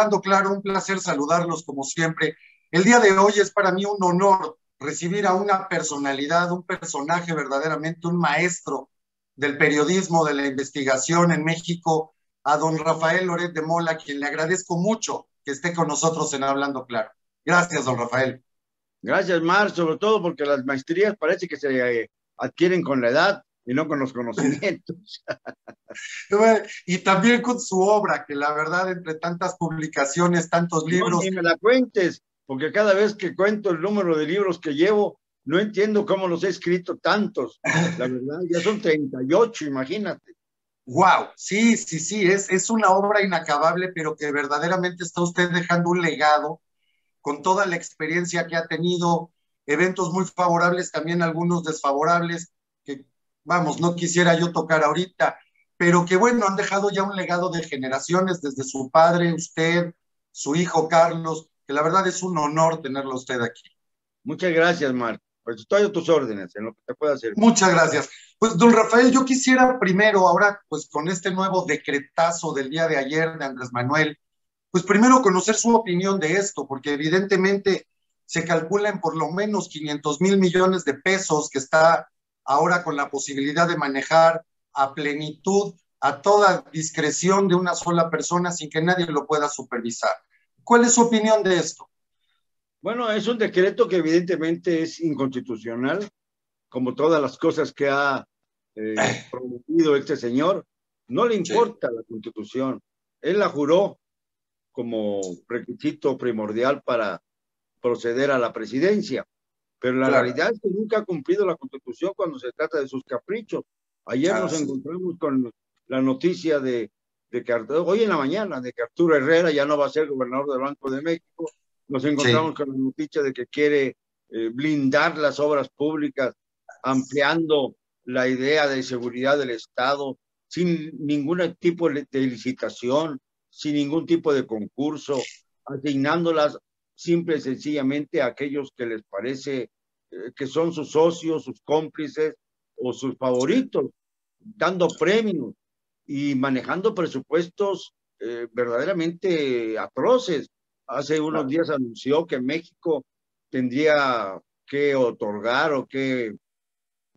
Hablando Claro, un placer saludarlos como siempre. El día de hoy es para mí un honor recibir a una personalidad, un personaje verdaderamente, un maestro del periodismo, de la investigación en México, a don Rafael Loret de Mola, quien le agradezco mucho que esté con nosotros en Hablando Claro. Gracias, don Rafael. Gracias, Mar, sobre todo porque las maestrías parece que se eh, adquieren con la edad y no con los conocimientos. y también con su obra, que la verdad, entre tantas publicaciones, tantos libros. No, ni me la cuentes, porque cada vez que cuento el número de libros que llevo, no entiendo cómo los he escrito tantos. La verdad, ya son 38, imagínate. Wow, sí, sí, sí, es, es una obra inacabable, pero que verdaderamente está usted dejando un legado con toda la experiencia que ha tenido, eventos muy favorables, también algunos desfavorables, vamos, no quisiera yo tocar ahorita, pero que bueno, han dejado ya un legado de generaciones desde su padre, usted, su hijo Carlos, que la verdad es un honor tenerlo usted aquí. Muchas gracias, Marco. Pues estoy a tus órdenes en lo que te pueda hacer. Muchas gracias. Pues, don Rafael, yo quisiera primero, ahora, pues con este nuevo decretazo del día de ayer de Andrés Manuel, pues primero conocer su opinión de esto, porque evidentemente se calculan por lo menos 500 mil millones de pesos que está ahora con la posibilidad de manejar a plenitud, a toda discreción de una sola persona sin que nadie lo pueda supervisar. ¿Cuál es su opinión de esto? Bueno, es un decreto que evidentemente es inconstitucional, como todas las cosas que ha eh, prometido este señor. No le importa la constitución. Él la juró como requisito primordial para proceder a la presidencia. Pero la realidad es que nunca ha cumplido la constitución cuando se trata de sus caprichos. Ayer nos encontramos con la noticia de, de que hoy en la mañana, de que Arturo Herrera ya no va a ser gobernador del Banco de México. Nos encontramos con la noticia de que quiere eh, blindar las obras públicas, ampliando la idea de seguridad del Estado sin ningún tipo de licitación, sin ningún tipo de concurso, asignándolas simple y sencillamente a aquellos que les parece eh, que son sus socios, sus cómplices o sus favoritos, dando premios y manejando presupuestos eh, verdaderamente atroces. Hace unos días anunció que México tendría que otorgar o que eh,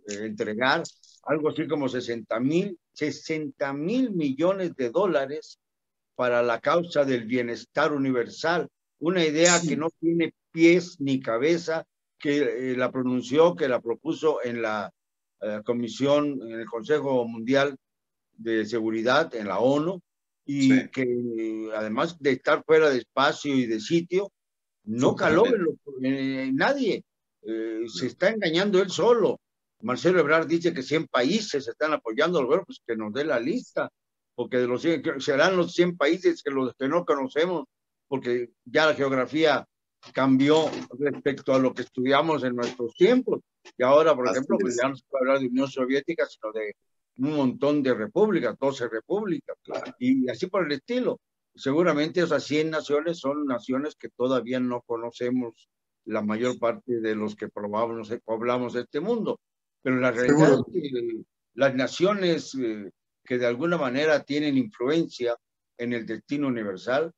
entregar algo así como 60 mil, 60 mil millones de dólares para la causa del bienestar universal, una idea que no tiene pies ni cabeza, que eh, la pronunció, que la propuso en la eh, Comisión, en el Consejo Mundial de Seguridad, en la ONU, y que además de estar fuera de espacio y de sitio, no caló en, nadie. Eh, se está engañando él solo. Marcelo Ebrard dice que 100 países están apoyando al gobierno, pues que nos dé la lista porque de los serán los 100 países que los que no conocemos, porque ya la geografía cambió respecto a lo que estudiamos en nuestros tiempos. Y ahora, por ejemplo, pues ya no se puede hablar de Unión Soviética, sino de un montón de repúblicas, 12 repúblicas, y así por el estilo. Seguramente esas 100 naciones son naciones que todavía no conocemos la mayor parte de los que probamos, poblamos este mundo. Pero la realidad es que las naciones eh, que de alguna manera tienen influencia en el destino universal,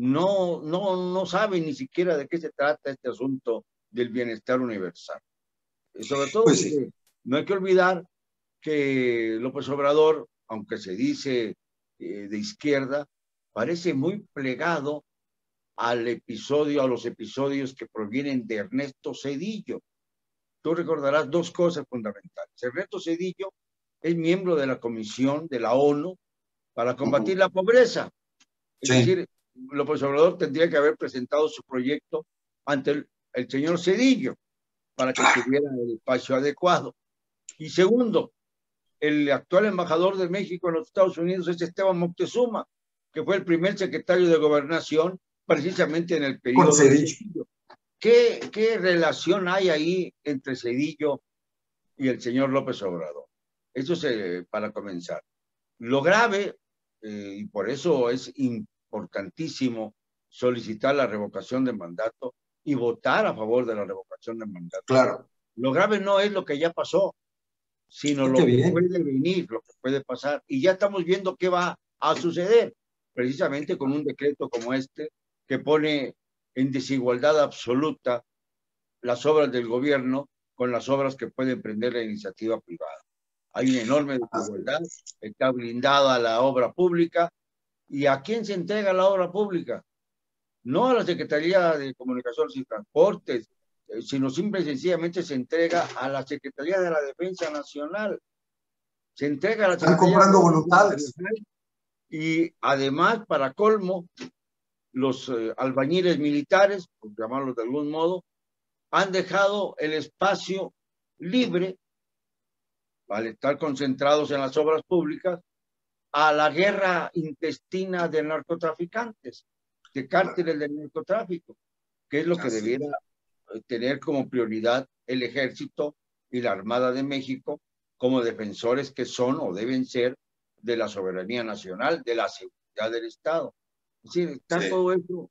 no, no, no saben ni siquiera de qué se trata este asunto del bienestar universal. Y sobre todo, pues no hay que olvidar que López Obrador, aunque se dice eh, de izquierda, parece muy plegado al episodio, a los episodios que provienen de Ernesto Cedillo. Tú recordarás dos cosas fundamentales. Ernesto Cedillo es miembro de la Comisión de la ONU para combatir la pobreza. Es decir, López Obrador tendría que haber presentado su proyecto ante el, señor Cedillo para que tuviera el espacio adecuado. Y segundo, el actual embajador de México en los Estados Unidos es Esteban Moctezuma, que fue el primer secretario de gobernación precisamente en el periodo de Cedillo. ¿Qué, ¿Qué relación hay ahí entre Cedillo y el señor López Obrador? Eso es eh, para comenzar. Lo grave, eh, y por eso es importantísimo solicitar la revocación de mandato y votar a favor de la revocación de mandato. Claro. Lo grave no es lo que ya pasó, sino lo que puede venir, lo que puede pasar. Y ya estamos viendo qué va a suceder. precisamente con un decreto como este que pone en desigualdad absoluta las obras del gobierno con las obras que puede emprender la iniciativa privada. Hay una enorme desigualdad, está blindada la obra pública. ¿Y a quién se entrega la obra pública? No a la Secretaría de Comunicaciones y Transportes, eh, sino simple y sencillamente se entrega a la Secretaría de la Defensa Nacional. Se entrega a la Están comprando voluntades. Y además, para colmo, los eh, albañiles militares, por llamarlos de algún modo, han dejado el espacio libre al estar concentrados en las obras públicas a la guerra intestina de narcotraficantes, de cárteles del narcotráfico, que es lo que debiera tener como prioridad el ejército y la Armada de México como defensores que son o deben ser de la soberanía nacional, de la seguridad del Estado. Es decir, está todo eso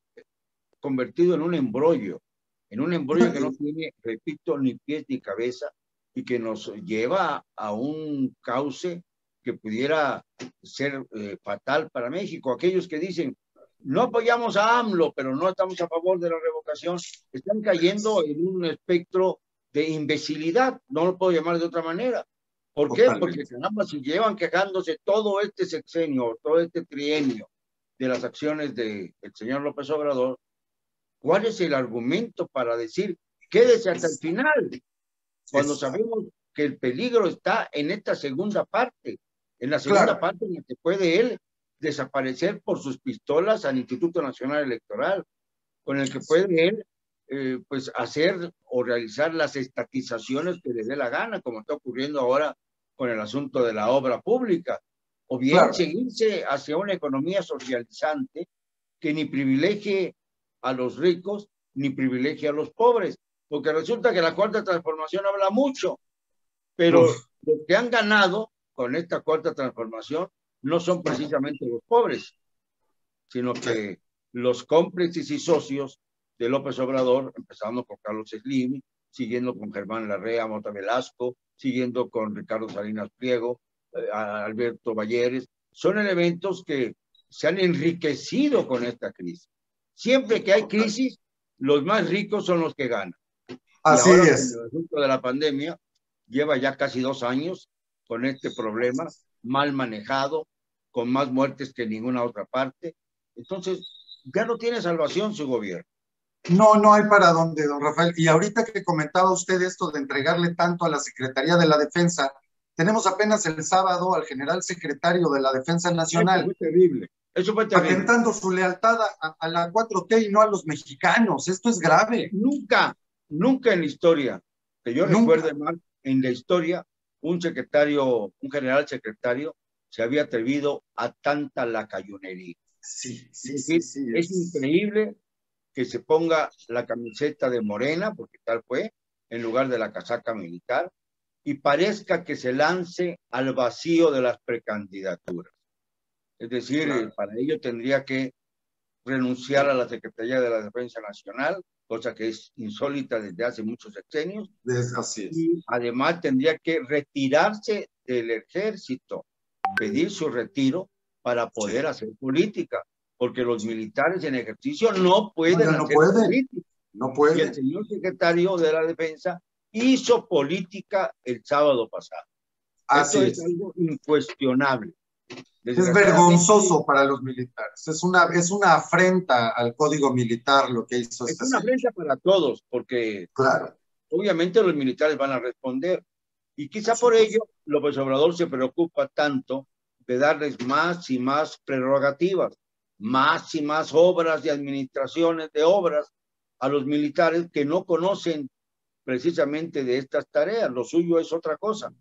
convertido en un embrollo, en un embrollo que no tiene, repito, ni pies ni cabeza y que nos lleva a un cauce que pudiera ser eh, fatal para México. Aquellos que dicen, no apoyamos a AMLO, pero no estamos a favor de la revocación, están cayendo en un espectro de imbecilidad, no lo puedo llamar de otra manera. ¿Por qué? Porque si llevan quejándose todo este sexenio, todo este trienio de las acciones del señor López Obrador, ¿cuál es el argumento para decir quédese hasta el final? Cuando sabemos que el peligro está en esta segunda parte, en la segunda parte en la que puede él desaparecer por sus pistolas al Instituto Nacional Electoral, con el que puede él eh, pues hacer o realizar las estatizaciones que le dé la gana, como está ocurriendo ahora con el asunto de la obra pública, o bien seguirse hacia una economía socializante que ni privilegie a los ricos ni privilegie a los pobres, porque resulta que la cuarta transformación habla mucho, pero los que han ganado con esta cuarta transformación no son precisamente los pobres, sino que los cómplices y socios de López Obrador, empezando con Carlos Slim, siguiendo con Germán Larrea, Mota Velasco, siguiendo con Ricardo Salinas Pliego, eh, Alberto Valleres, son elementos que se han enriquecido con esta crisis. Siempre que hay crisis, los más ricos son los que ganan. Así es. El asunto de la pandemia lleva ya casi dos años con este problema mal manejado, con más muertes que en ninguna otra parte. Entonces, ya no tiene salvación su gobierno. No, no hay para dónde, don Rafael. Y ahorita que comentaba usted esto de entregarle tanto a la Secretaría de la Defensa, tenemos apenas el sábado al general secretario de la Defensa Nacional. Eso fue terrible. Eso fue terrible. Atentando su lealtad a, la 4T y no a los mexicanos. Esto es grave. Nunca, nunca en la historia, que yo recuerde mal, en la historia, un secretario, un general secretario, se había atrevido a tanta lacayonería. Sí, sí, sí, sí, es increíble que se ponga la camiseta de Morena, porque tal fue, en lugar de la casaca militar, y parezca que se lance al vacío de las precandidaturas. Es decir, para ello tendría que renunciar a la Secretaría de la Defensa Nacional, cosa que es insólita desde hace muchos sexenios. Así es. Y además tendría que retirarse del ejército, pedir su retiro para poder hacer política porque los militares en ejercicio no pueden no, hacer política. No puede. Y el señor secretario de la Defensa hizo política el sábado pasado. Así es. algo incuestionable. Es vergonzoso para los militares. Es una, es una afrenta al código militar lo que hizo. Es este una afrenta para todos, porque claro. obviamente los militares van a responder. Y quizá por ello López Obrador se preocupa tanto de darles más y más prerrogativas más y más obras y administraciones de obras a los militares que no conocen precisamente de estas tareas. Lo suyo es otra cosa.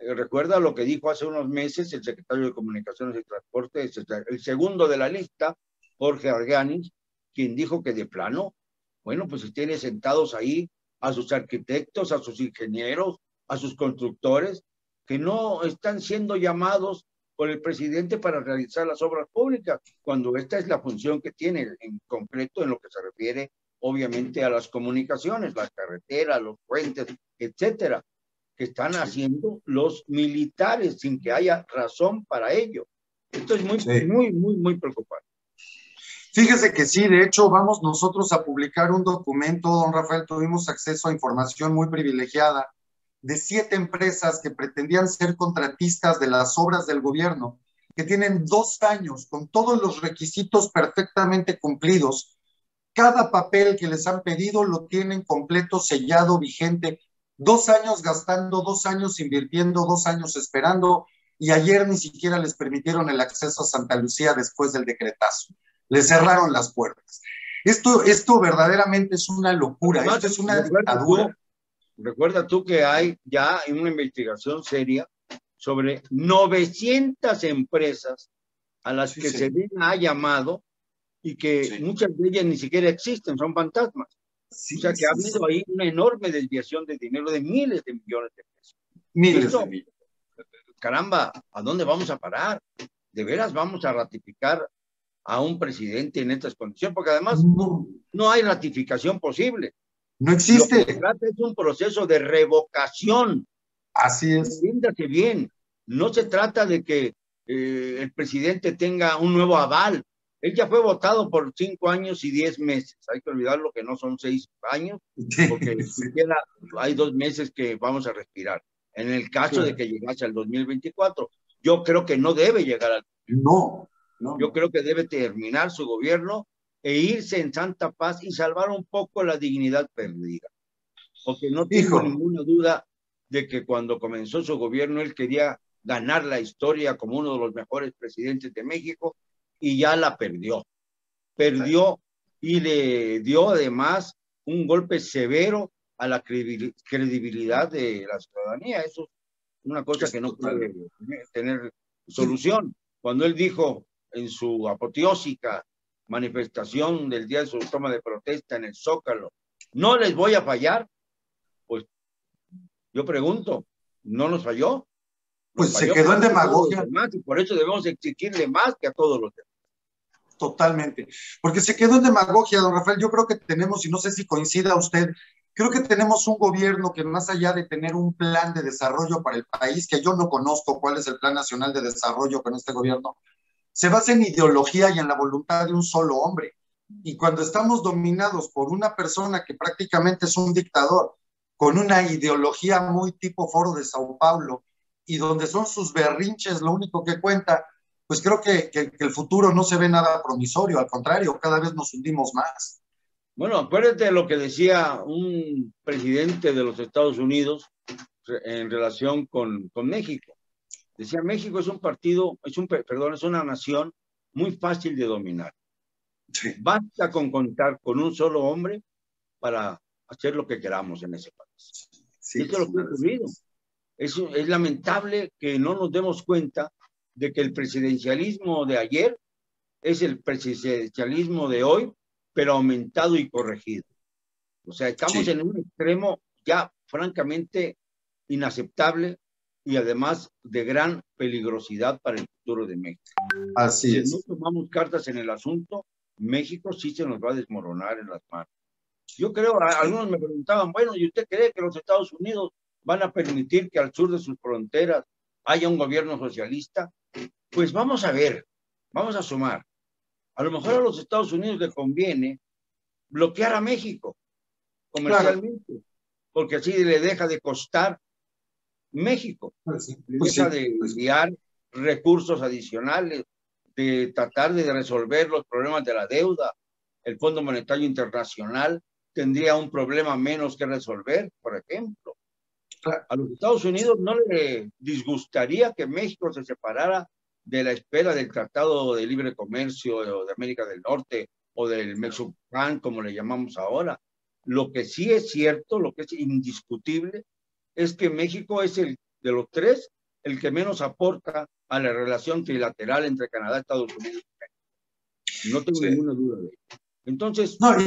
Eh, recuerda lo que dijo hace unos meses el secretario de Comunicaciones y Transporte, el segundo de la lista, Jorge Arganis, quien dijo que de plano, bueno, pues si tiene sentados ahí a sus arquitectos, a sus ingenieros, a sus constructores, que no están siendo llamados por el presidente para realizar las obras públicas, cuando esta es la función que tiene en concreto en lo que se refiere obviamente a las comunicaciones, las carreteras, los puentes, etcétera, que están haciendo los militares sin que haya razón para ello. Esto es muy, muy, muy, muy preocupante. Fíjese que sí, de hecho vamos nosotros a publicar un documento, don Rafael, tuvimos acceso a información muy privilegiada de siete empresas que pretendían ser contratistas de las obras del gobierno, que tienen dos años con todos los requisitos perfectamente cumplidos. Cada papel que les han pedido lo tienen completo, sellado, vigente. Dos años gastando, dos años invirtiendo, dos años esperando, y ayer ni siquiera les permitieron el acceso a Santa Lucía después del decretazo le cerraron las puertas. Esto, esto verdaderamente es una locura, esto es una dictadura. recuerda tú que hay ya una investigación seria sobre 900 empresas a las que se ha llamado y que muchas de ellas ni siquiera existen, son fantasmas. O sea que ha habido ahí una enorme desviación de dinero de miles de millones de pesos. Miles de millones. Caramba, ¿a dónde vamos a parar? ¿De veras vamos a ratificar a un presidente en estas condiciones, porque además no, hay ratificación posible. No existe. Lo que trata es un proceso de revocación. Así es. Entiéndase bien, no se trata de que eh, el presidente tenga un nuevo aval. Él ya fue votado por cinco años y diez meses. Hay que olvidar lo que no son seis años, porque hay dos meses que vamos a respirar. En el caso de que llegase al 2024, yo creo que no debe llegar al. No, yo creo que debe terminar su gobierno e irse en santa paz y salvar un poco la dignidad perdida. Porque no tengo ninguna duda de que cuando comenzó su gobierno él quería ganar la historia como uno de los mejores presidentes de México y ya la perdió. Perdió y le dio además un golpe severo a la credibilidad de la ciudadanía. Eso es una cosa que no puede tener solución. Cuando él dijo, en su apoteósica manifestación del día de su toma de protesta en el Zócalo, no les voy a fallar, pues yo pregunto, ¿no nos falló? pues se quedó en demagogia. y por eso debemos exigirle más que a todos los demás. Totalmente. Porque se quedó en demagogia, don Rafael. Yo creo que tenemos, y no sé si coincida usted, creo que tenemos un gobierno que más allá de tener un plan de desarrollo para el país, que yo no conozco cuál es el plan nacional de desarrollo con este gobierno, se basa en ideología y en la voluntad de un solo hombre. Y cuando estamos dominados por una persona que prácticamente es un dictador, con una ideología muy tipo foro de Sao Paulo, y donde son sus berrinches lo único que cuenta, pues creo que, que, el futuro no se ve nada promisorio, al contrario, cada vez nos hundimos más. Bueno, acuérdate de lo que decía un presidente de los Estados Unidos en relación con, con México. Decía, México es un partido, es un, perdón, es una nación muy fácil de dominar. Basta con contar con un solo hombre para hacer lo que queramos en ese país. Sí, Esto es lo que ha ocurrido. Es, es lamentable que no nos demos cuenta de que el presidencialismo de ayer es el presidencialismo de hoy, pero aumentado y corregido. O sea, estamos en un extremo ya francamente inaceptable y además de gran peligrosidad para el futuro de México. Así es. Si no tomamos cartas en el asunto, México sí se nos va a desmoronar en las manos. Yo creo, algunos me preguntaban, bueno, ¿y usted cree que los Estados Unidos van a permitir que al sur de sus fronteras haya un gobierno socialista? Pues vamos a ver, vamos a sumar. A lo mejor a los Estados Unidos le conviene bloquear a México comercialmente, porque así le deja de costar México. Pues pues deja de pues enviar recursos adicionales, de tratar de resolver los problemas de la deuda. El Fondo Monetario Internacional tendría un problema menos que resolver, por ejemplo. A los Estados Unidos no le disgustaría que México se separara de la espera del Tratado de Libre Comercio de América del Norte o del Mexican, como le llamamos ahora. Lo que sí es cierto, lo que es indiscutible, es que México es el de los tres el que menos aporta a la relación trilateral entre Canadá, Estados Unidos y México. No tengo ninguna duda de eso. Entonces, pues,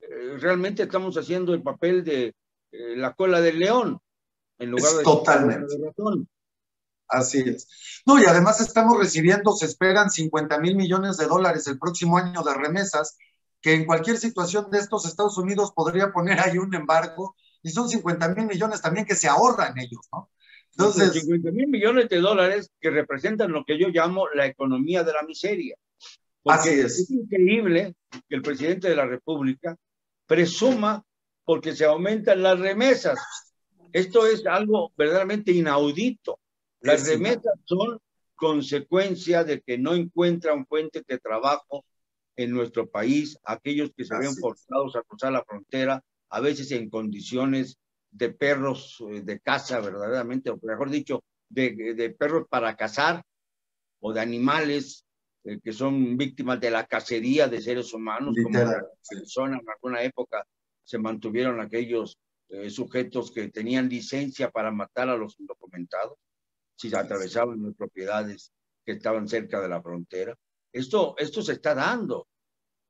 eh, realmente estamos haciendo el papel de eh, la cola del león en lugar de totalmente. ratón. Así es. No, y además estamos recibiendo, se esperan 50 mil millones de dólares el próximo año de remesas, que en cualquier situación de estos Estados Unidos podría poner ahí un embargo y son 50 mil millones también que se ahorran ellos, ¿no? Entonces, 50 mil millones de dólares que representan lo que yo llamo la economía de la miseria. Porque es. es increíble que el presidente de la República presuma porque se aumentan las remesas. Esto es algo verdaderamente inaudito. Las remesas son consecuencia de que no encuentran fuentes de trabajo en nuestro país, aquellos que se ven forzados a cruzar la frontera, a veces en condiciones de perros eh, de caza, verdaderamente, o mejor dicho, de, de perros para cazar o de animales eh, que son víctimas de la cacería de seres humanos, como en en alguna época se mantuvieron aquellos eh, sujetos que tenían licencia para matar a los indocumentados, si atravesaban las propiedades que estaban cerca de la frontera. Esto, esto se está dando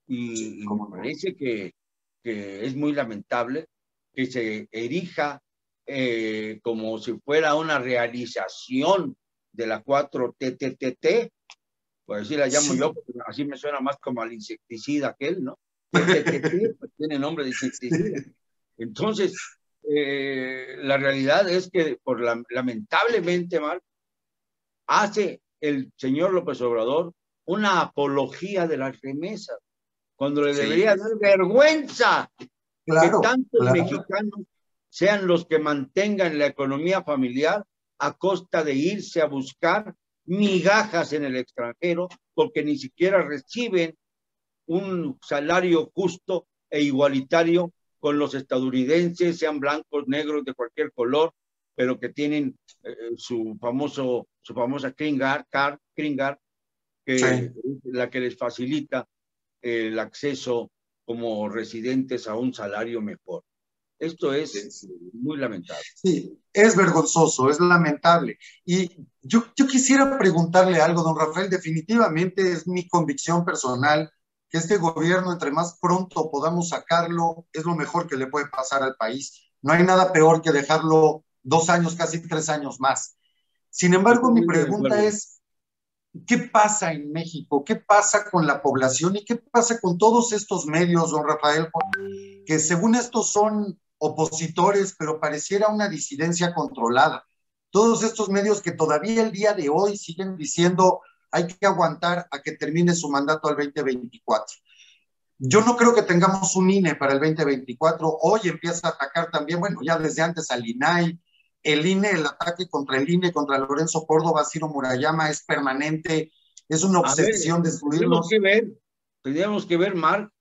y, y me parece que, que es muy lamentable que se erija eh, como si fuera una realización de la 4TTT, pues así la llamo yo, porque así me suena más como al insecticida aquel, ¿no? TTT, pues tiene nombre de insecticida. Entonces, eh, la realidad es que, por la, lamentablemente, Marc, hace el señor López Obrador una apología de las remesas, cuando le debería dar vergüenza que tantos mexicanos sean los que mantengan la economía familiar a costa de irse a buscar migajas en el extranjero porque ni siquiera reciben un salario justo e igualitario con los estadounidenses, sean blancos, negros, de cualquier color, pero que tienen eh, su famoso, su famosa green card, que es la que les facilita el acceso como residentes a un salario mejor. Esto es muy lamentable. Sí, es vergonzoso, es lamentable. Y yo, yo quisiera preguntarle algo, don Rafael, definitivamente es mi convicción personal que este gobierno, entre más pronto podamos sacarlo, es lo mejor que le puede pasar al país. No hay nada peor que dejarlo dos años, casi tres años más. Sin embargo, mi pregunta es, ¿Qué pasa en México? ¿Qué pasa con la población? ¿Y qué pasa con todos estos medios, don Rafael? Que según estos son opositores, pero pareciera una disidencia controlada. Todos estos medios que todavía el día de hoy siguen diciendo hay que aguantar a que termine su mandato al 2024. Yo no creo que tengamos un INE para el 2024. Hoy empieza a atacar también, bueno, ya desde antes al INAI, el INE, el ataque contra el INE, contra Lorenzo Córdoba, Ciro Murayama, es permanente, es una obsesión destruirlos. Tenemos que ver, tendríamos que ver, Marc,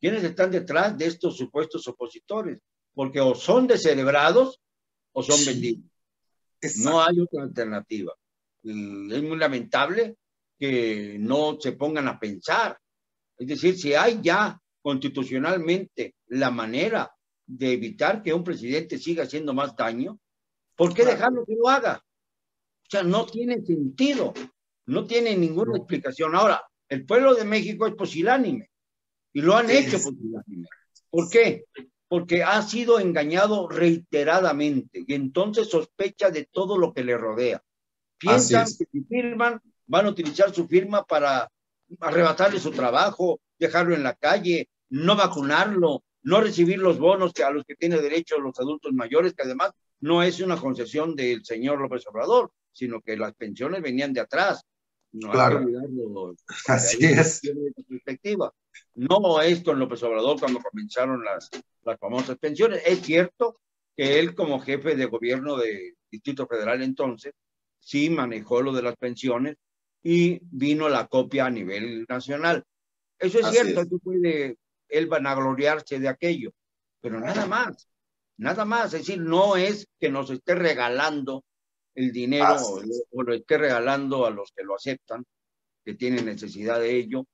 quiénes están detrás de estos supuestos opositores, porque o son descerebrados o son vendidos. No hay otra alternativa. es muy lamentable que no se pongan a pensar. Es decir, si hay ya constitucionalmente la manera de evitar que un presidente siga haciendo más daño, ¿Por qué dejarlo que lo haga? O sea, no tiene sentido, no tiene ninguna explicación. Ahora, el pueblo de México es posilánime y lo han hecho posilánime. ¿Por qué? Porque ha sido engañado reiteradamente y entonces sospecha de todo lo que le rodea. Piensan que si firman, van a utilizar su firma para arrebatarle su trabajo, dejarlo en la calle, no vacunarlo, no recibir los bonos que a los que tiene derecho los adultos mayores, que además no es una concesión del señor López Obrador, sino que las pensiones venían de atrás. No claro. Así es. Perspectiva. No es con López Obrador cuando comenzaron las, las famosas pensiones. Es cierto que él como jefe de gobierno de Distrito Federal entonces, sí manejó lo de las pensiones y vino la copia a nivel nacional. Eso es cierto, es. puede él vanagloriarse de aquello, pero nada más. Nada más, es decir, no es que nos esté regalando el dinero o, lo esté regalando a los que lo aceptan, que tienen necesidad de ello.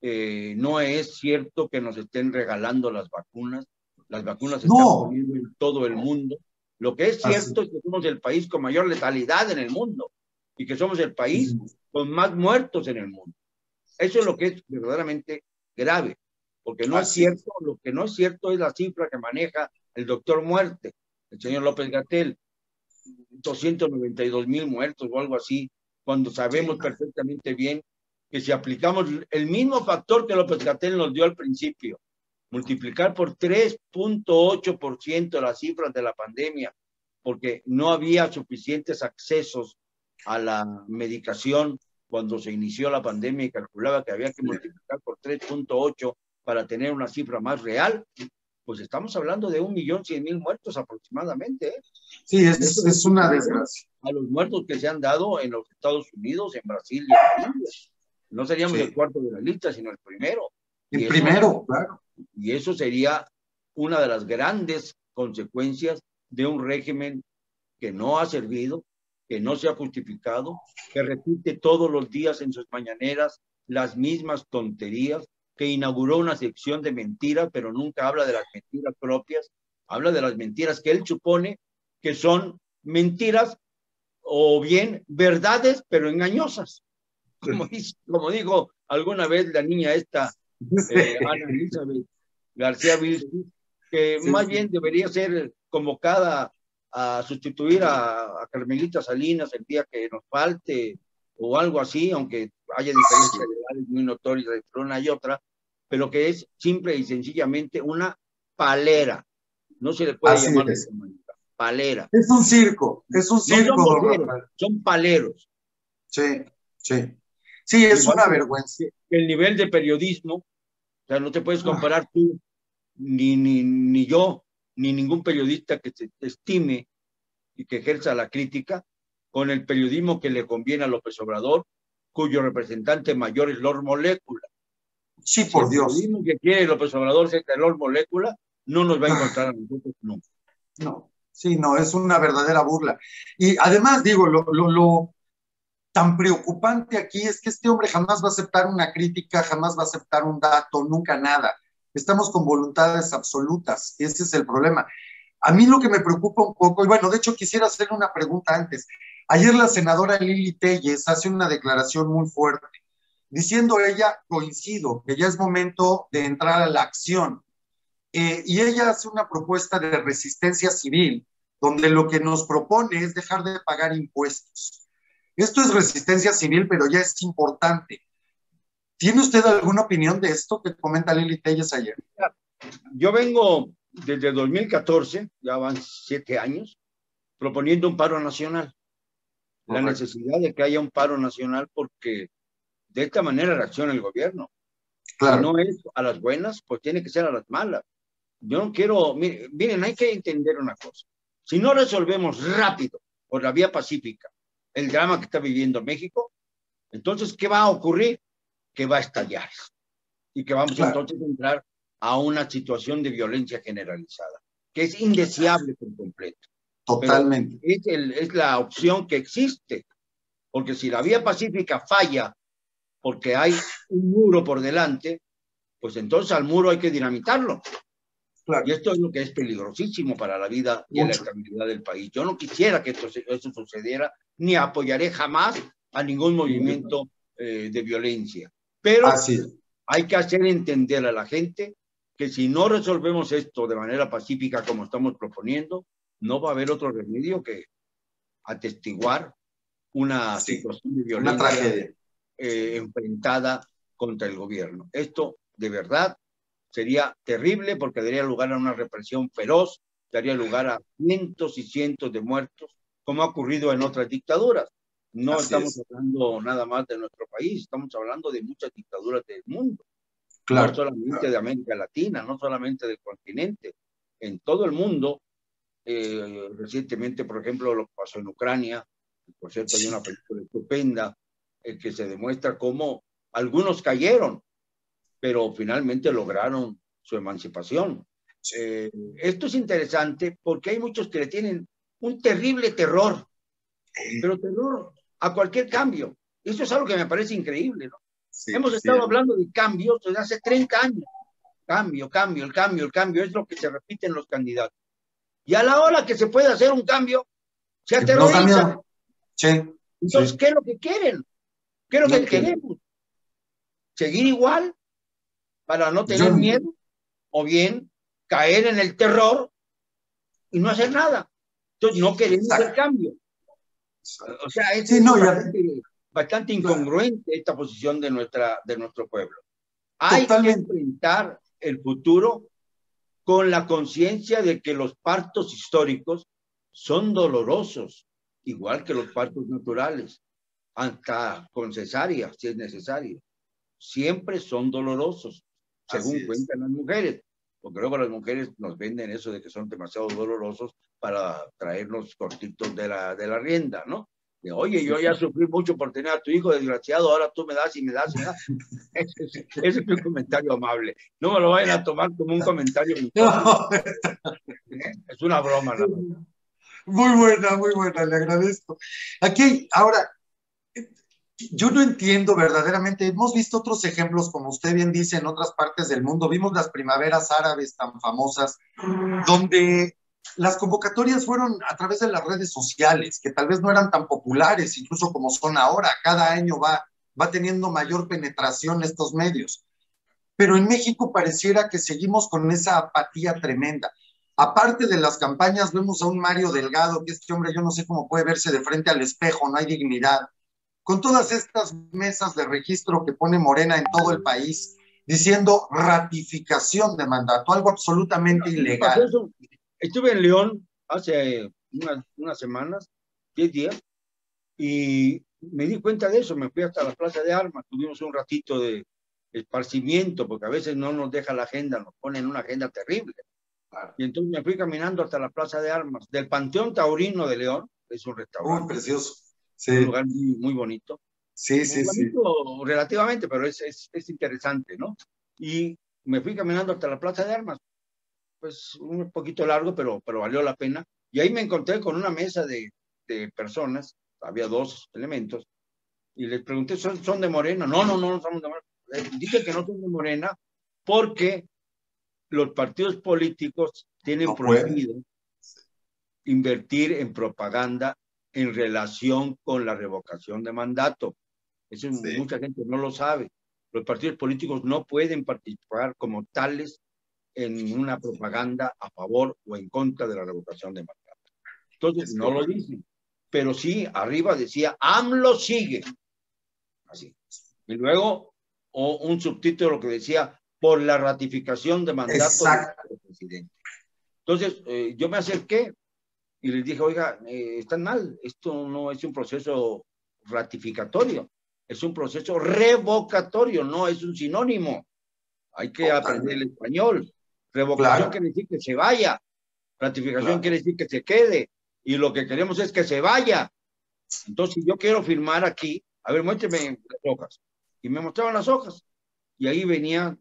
Eh, no es cierto que nos estén regalando las vacunas. Las vacunas se están poniendo en todo el mundo. Lo que es cierto es que somos el país con mayor letalidad en el mundo y que somos el país con más muertos en el mundo. Eso es lo que es verdaderamente grave, porque no es cierto, lo que no es cierto es la cifra que maneja el doctor Muerte, el señor López Gatel, 292 mil muertos o algo así, cuando sabemos perfectamente bien que si aplicamos el mismo factor que López Gatel nos dio al principio, multiplicar por 3.8% las cifras de la pandemia, porque no había suficientes accesos a la medicación cuando se inició la pandemia y calculaba que había que multiplicar por 3.8 para tener una cifra más real, pues estamos hablando de un millón cien mil muertos aproximadamente. ¿eh? Sí, es, es una desgracia. A los muertos que se han dado en los Estados Unidos, en Brasil y en India. No seríamos el cuarto de la lista, sino el primero. El primero, claro. Y eso sería una de las grandes consecuencias de un régimen que no ha servido, que no se ha justificado, que repite todos los días en sus mañaneras las mismas tonterías, que inauguró una sección de mentiras, pero nunca habla de las mentiras propias, habla de las mentiras que él supone que son mentiras o bien verdades, pero engañosas. Como, como dijo alguna vez la niña esta, eh, Ana Elizabeth García Vilches, que más bien debería ser convocada a sustituir a, a, Carmelita Salinas el día que nos falte o algo así, aunque haya diferencias muy notorias entre una y otra, pero que es simple y sencillamente una palera. No se le puede llamar de palera. Es un circo, es un circo. son, paleros. Sí, sí. Sí, es una vergüenza. El nivel de periodismo, o sea, no te puedes ah. comparar tú, ni, ni, ni yo, ni ningún periodista que se estime y que ejerza la crítica con el periodismo que le conviene a López Obrador, cuyo representante mayor es Lord Molécula. Sí, por Dios. El periodismo que quiere López Obrador ser Lord Molécula no nos va a encontrar a nosotros nunca. No, sí, no, es una verdadera burla. Y además, digo, lo, lo, lo tan preocupante aquí es que este hombre jamás va a aceptar una crítica, jamás va a aceptar un dato, nunca nada. Estamos con voluntades absolutas, ese es el problema. A mí lo que me preocupa un poco, y bueno, de hecho quisiera hacer una pregunta antes. Ayer la senadora Lili Telles hace una declaración muy fuerte, diciendo ella, coincido, que ya es momento de entrar a la acción. Eh, y ella hace una propuesta de resistencia civil, donde lo que nos propone es dejar de pagar impuestos. Esto es resistencia civil, pero ya es importante. ¿Tiene usted alguna opinión de esto que comenta Lili Telles ayer? Yo vengo desde 2014, ya van siete años, proponiendo un paro nacional. La necesidad de que haya un paro nacional porque de esta manera reacciona el gobierno. Claro. Si no es a las buenas, pues tiene que ser a las malas. Yo no quiero, miren, hay que entender una cosa. Si no resolvemos rápido, por la vía pacífica, el drama que está viviendo México, entonces, ¿qué va a ocurrir? Que va a estallar y que vamos entonces a entrar a una situación de violencia generalizada, que es indeseable por completo. Totalmente. es, es la opción que existe, porque si la vía pacífica falla porque hay un muro por delante, pues entonces al muro hay que dinamitarlo. Y esto es lo que es peligrosísimo para la vida y la estabilidad del país. Yo no quisiera que esto, eso sucediera, ni apoyaré jamás a ningún movimiento eh, de violencia. Pero hay que hacer entender a la gente que si no resolvemos esto de manera pacífica como estamos proponiendo, no va a haber otro remedio que atestiguar una situación de violencia eh, enfrentada contra el gobierno. Esto de verdad sería terrible porque daría lugar a una represión feroz, daría lugar a cientos y cientos de muertos, como ha ocurrido en otras dictaduras. No estamos hablando nada más de nuestro país, estamos hablando de muchas dictaduras del mundo. Claro, no solamente de América Latina, no solamente del continente. En todo el mundo, eh, recientemente, por ejemplo, lo que pasó en Ucrania, por cierto, hay una película estupenda eh, que se demuestra cómo algunos cayeron, pero finalmente lograron su emancipación. Eh, esto es interesante porque hay muchos que le tienen un terrible terror, pero terror a cualquier cambio. Eso es algo que me parece increíble, ¿no? Hemos estado hablando de cambios desde hace 30 años. Cambio, cambio, el cambio, el cambio es lo que se repite en los candidatos. Y a la hora que se puede hacer un cambio, se aterrorizan. Entonces, ¿qué es lo que quieren? ¿Qué es lo que queremos? ¿Seguir igual para no tener miedo? ¿O bien caer en el terror y no hacer nada? Entonces, no queremos el cambio. O sea, es bastante, incongruente esta posición de, nuestra, de nuestro pueblo. Hay que enfrentar el futuro con la conciencia de que los partos históricos son dolorosos, igual que los partos naturales, hasta con cesárea, si es necesario. Siempre son dolorosos, según cuentan las mujeres, porque luego las mujeres nos venden eso de que son demasiado dolorosos para traernos cortitos de la, de la rienda, ¿no? Oye, yo ya sufrí mucho por tener a tu hijo desgraciado, ahora tú me das y me das y me das. Ese, es un comentario amable. No me lo vayan a tomar como un comentario. Es una broma. Muy buena, muy buena, le agradezco. Aquí, ahora, yo no entiendo verdaderamente, hemos visto otros ejemplos, como usted bien dice, en otras partes del mundo, vimos las primaveras árabes tan famosas, donde las convocatorias fueron a través de las redes sociales, que tal vez no eran tan populares, incluso como son ahora. Cada año va, va teniendo mayor penetración estos medios. Pero en México pareciera que seguimos con esa apatía tremenda. Aparte de las campañas, vemos a un Mario Delgado, que este hombre yo no sé cómo puede verse de frente al espejo, no hay dignidad. Con todas estas mesas de registro que pone Morena en todo el país, diciendo ratificación de mandato, algo absolutamente ilegal. Estuve en León hace unas, semanas, 10 días, y me di cuenta de eso, me fui hasta la Plaza de Armas, tuvimos un ratito de esparcimiento, porque a veces no nos deja la agenda, nos ponen una agenda terrible. Y entonces me fui caminando hasta la Plaza de Armas, del Panteón Taurino de León, es un restaurante. Muy precioso. Sí. Un lugar muy, bonito. Sí, sí, sí. Relativamente, pero es, es, es interesante, ¿no? Y me fui caminando hasta la Plaza de Armas pues un poquito largo, pero, pero valió la pena. Y ahí me encontré con una mesa de, de personas, había dos elementos, y les pregunté, ¿son, ¿son de Morena? No, no, no, no somos de Morena. Eh, dije que no son de Morena porque los partidos políticos tienen prohibido invertir en propaganda en relación con la revocación de mandato. Eso mucha gente no lo sabe. Los partidos políticos no pueden participar como tales en una propaganda a favor o en contra de la revocación de mandato. Entonces, no lo dicen, pero sí, arriba decía, AMLO sigue. Así. Y luego, o un subtítulo que decía, por la ratificación de mandato del presidente. Entonces, eh, yo me acerqué y les dije, oiga, eh, están mal, esto no es un proceso ratificatorio, es un proceso revocatorio, no es un sinónimo. Hay que aprender el español. Revocación quiere decir que se vaya. Ratificación quiere decir que se quede. Y lo que queremos es que se vaya. Entonces, yo quiero firmar aquí. A ver, muéstrame las hojas. Y me mostraban las hojas. Y ahí venía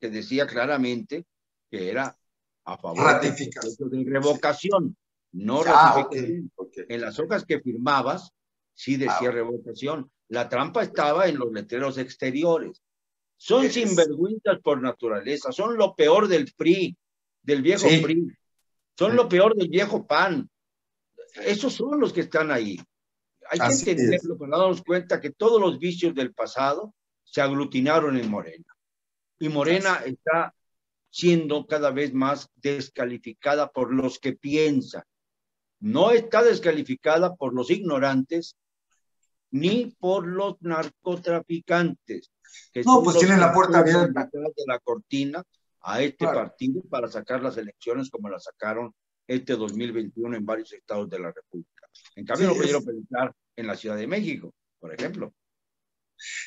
que decía claramente que era a favor Ratificación. de revocación, no ah, ratificación. En las hojas que firmabas, sí decía ah, revocación. La trampa estaba en los letreros exteriores. Son sinvergüenzas por naturaleza, son lo peor del PRI, del viejo PRI, son lo peor del viejo PAN. Esos son los que están ahí. Hay que entenderlo para darnos cuenta que todos los vicios del pasado se aglutinaron en Morena. Y Morena está siendo cada vez más descalificada por los que piensan. No está descalificada por los ignorantes ni por los narcotraficantes no, pues tienen la puerta abierta. De la cortina a este partido para sacar las elecciones como las sacaron este 2021 en varios estados de la República. En cambio, no pudieron pensar en la Ciudad de México, por ejemplo.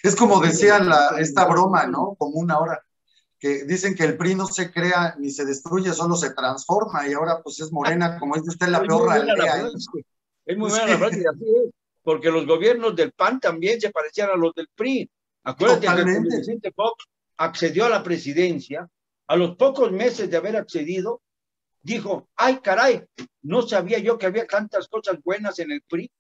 Es como decía la, esta broma, ¿no? Como una hora, que dicen que el PRI no se crea ni se destruye, solo se transforma, y ahora pues es morena, como dice usted, la peor aldea. Es muy buena la frase, así es, porque los gobiernos del PAN también se parecían a los del PRI. Acuérdate que cuando Vicente Fox accedió a la presidencia, a los pocos meses de haber accedido, dijo, ay caray, no sabía yo que había tantas cosas buenas en el PRI.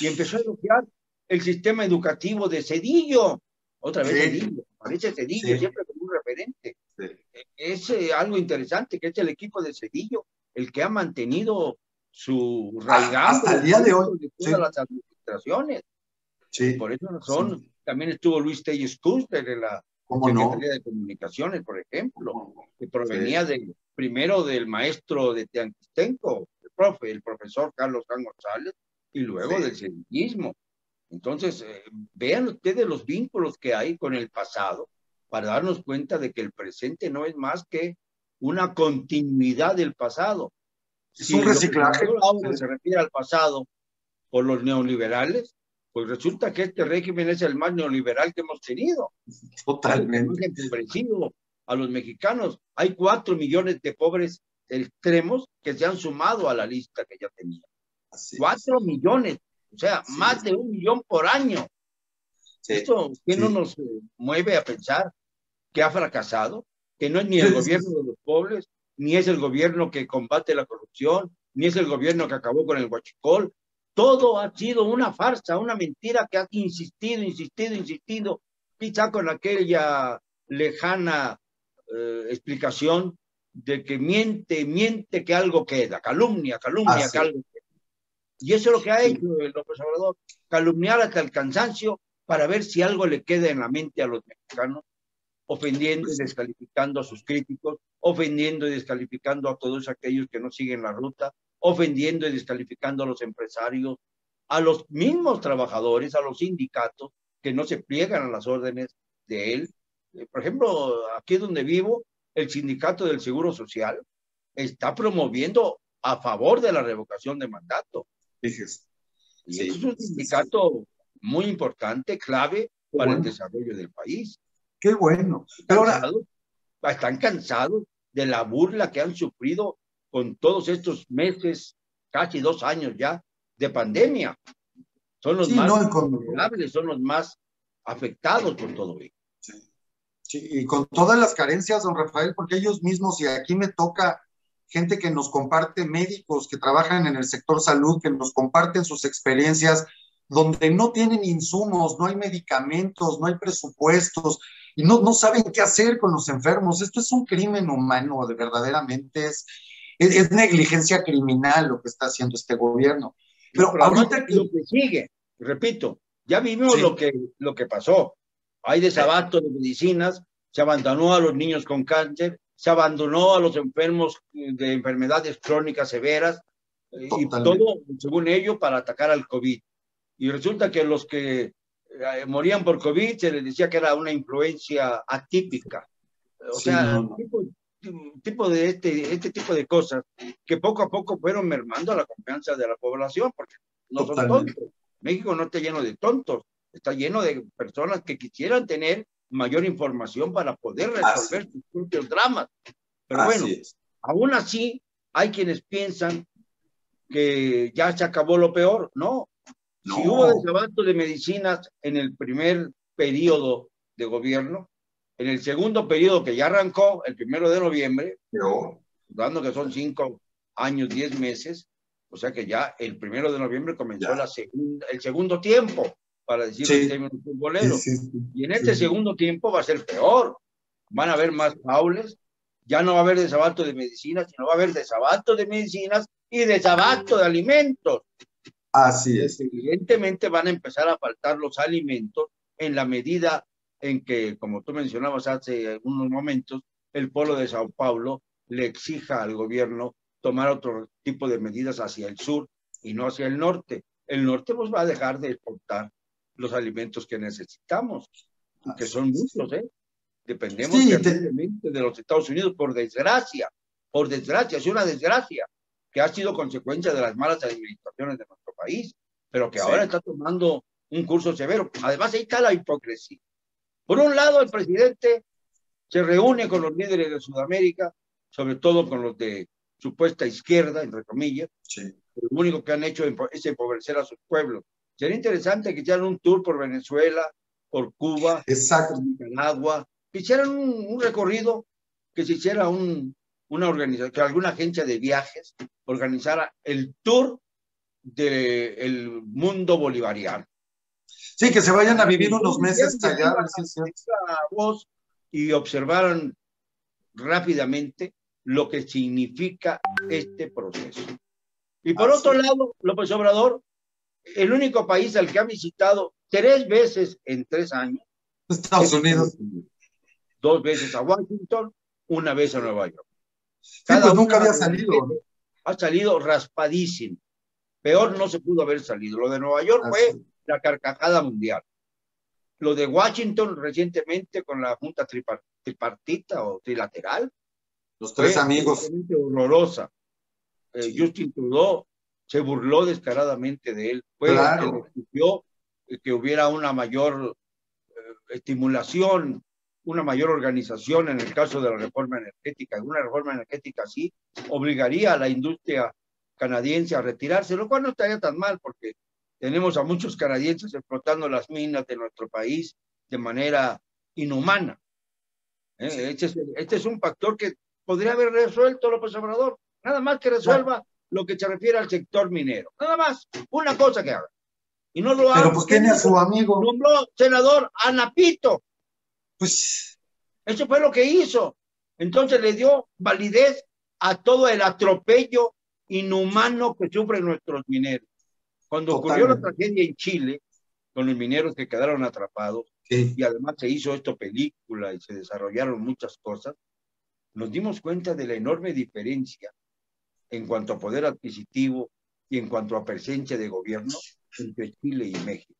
Y empezó a elogiar el sistema educativo de Cedillo. Otra vez Cedillo, parece Cedillo siempre como un referente. Es eh, algo interesante que es el equipo de Cedillo el que ha mantenido su raigambre hasta el día de hoy todas las administraciones. Por esa razón, también estuvo Luis Telles Custer en la Secretaría de Comunicaciones, por ejemplo, que provenía de, primero del maestro de Teanquistenco, el profe, el profesor Carlos Juan González, y luego del sedillismo. Entonces, eh, vean ustedes los vínculos que hay con el pasado para darnos cuenta de que el presente no es más que una continuidad del pasado. Es un reciclaje. Ahora se refiere al pasado por los neoliberales, pues resulta que este régimen es el más neoliberal que hemos tenido. Totalmente. Empobrecido a los mexicanos. Hay cuatro millones de pobres extremos que se han sumado a la lista que ya tenía. cuatro millones, o sea, más de un millón por año. Esto, ¿qué no nos mueve a pensar que ha fracasado? Que no es ni el gobierno de los pobres, ni es el gobierno que combate la corrupción, ni es el gobierno que acabó con el huachicol. Todo ha sido una farsa, una mentira que ha insistido, insistido, insistido, quizá con aquella lejana eh, explicación de que miente, miente que algo queda, calumnia, calumnia que algo queda. Y eso es lo que ha hecho el López Obrador, calumniar hasta el cansancio para ver si algo le queda en la mente a los mexicanos, ofendiendo y descalificando a sus críticos, ofendiendo y descalificando a todos aquellos que no siguen la ruta, ofendiendo y descalificando a los empresarios, a los mismos trabajadores, a los sindicatos que no se pliegan a las órdenes de él. Eh, por ejemplo, aquí donde vivo, el sindicato del Seguro Social está promoviendo a favor de la revocación de mandato. Fíjese. Y es un sindicato muy importante, clave para el desarrollo del país. Qué bueno. Pero ahora... están cansados de la burla que han sufrido con todos estos meses, casi dos años ya, de pandemia. Son los más vulnerables, son los más afectados por todo ello. Sí, y con todas las carencias, don Rafael, porque ellos mismos, y aquí me toca gente que nos comparte, médicos que trabajan en el sector salud, que nos comparten sus experiencias, donde no tienen insumos, no hay medicamentos, no hay presupuestos y no, no saben qué hacer con los enfermos. Esto es un crimen humano, de verdaderamente es, es, negligencia criminal lo que está haciendo este gobierno. Pero, ahorita que... lo que sigue, repito, ya vimos lo, que, lo que pasó. Hay desabasto de medicinas, se abandonó a los niños con cáncer, se abandonó a los enfermos de enfermedades crónicas severas, y todo, según ello, para atacar al COVID y resulta que los que eh, morían por COVID se les decía que era una influencia atípica. O sea, tipo, tipo, de este, este tipo de cosas que poco a poco fueron mermando la confianza de la población, porque no son tontos. México no está lleno de tontos, está lleno de personas que quisieran tener mayor información para poder resolver sus propios dramas. Pero bueno, aún así hay quienes piensan que ya se acabó lo peor. No, si hubo desabasto de medicinas en el primer periodo de gobierno, en el segundo periodo que ya arrancó, el primero de noviembre, dando que son cinco años, diez meses, o sea que ya el primero de noviembre comenzó la segunda, el segundo tiempo, para decir en términos futboleros. y en este segundo tiempo va a ser peor. Van a haber más faules, ya no va a haber desabasto de medicinas, sino va a haber desabasto de medicinas y desabasto de alimentos. Así es. Evidentemente van a empezar a faltar los alimentos en la medida en que, como tú mencionabas hace unos momentos, el pueblo de Sao Paulo le exija al gobierno tomar otro tipo de medidas hacia el sur y no hacia el norte. El norte pues va a dejar de exportar los alimentos que necesitamos, que son muchos, ¿eh? Dependemos de los Estados Unidos, por desgracia, por desgracia, es una desgracia que ha sido consecuencia de las malas administraciones de nuestro país, pero que ahora está tomando un curso severo. Además, ahí está la hipocresía. Por un lado, el presidente se reúne con los líderes de Sudamérica, sobre todo con los de supuesta izquierda, entre comillas. Lo único que han hecho es empobrecer a sus pueblos. Sería interesante que hicieran un tour por Venezuela, por Cuba, Exacto. por Nicaragua, que hicieran un, un recorrido, que se hiciera un, una organización, que alguna agencia de viajes organizara el tour del mundo bolivariano. Sí, que se vayan a vivir unos meses allá. Voz y observaran rápidamente lo que significa este proceso. Y por otro lado, López Obrador, el único país al que ha visitado tres veces en tres años. Estados Unidos. Dos veces a Washington, una vez a Nueva York. Pues nunca había salido. Ha salido raspadísimo. Peor no se pudo haber salido. Lo de Nueva York fue la carcajada mundial. Lo de Washington recientemente con la Junta tripartita o trilateral. Los tres amigos. Horrorosa. eh, Justin Trudeau se burló descaradamente de él. Fue claro. que que hubiera una mayor eh, estimulación, una mayor organización en el caso de la reforma energética. Una reforma energética así obligaría a la industria canadiense a retirarse, lo cual no estaría tan mal porque tenemos a muchos canadienses explotando las minas de nuestro país de manera inhumana. ¿eh? Este, es, este, es, un factor que podría haber resuelto López Obrador. Nada más que resuelva lo que se refiere al sector minero. Nada más, una cosa que haga. Y no lo haga. Pero pues tiene a su amigo. Nombró senador Anapito. Pues. Eso fue lo que hizo. Entonces le dio validez a todo el atropello inhumano que sufren nuestros mineros. Cuando ocurrió la tragedia en Chile, con los mineros que quedaron atrapados, y además se hizo esto película y se desarrollaron muchas cosas, nos dimos cuenta de la enorme diferencia en cuanto a poder adquisitivo y en cuanto a presencia de gobierno entre Chile y México.